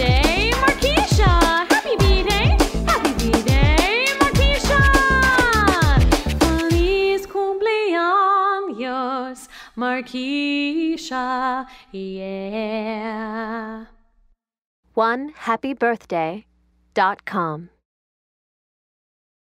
Markeisha! Happy B-Day! Happy B-Day, Markeisha! Feliz cumpleaños, Markeisha, yeah. One happy birthday dot com.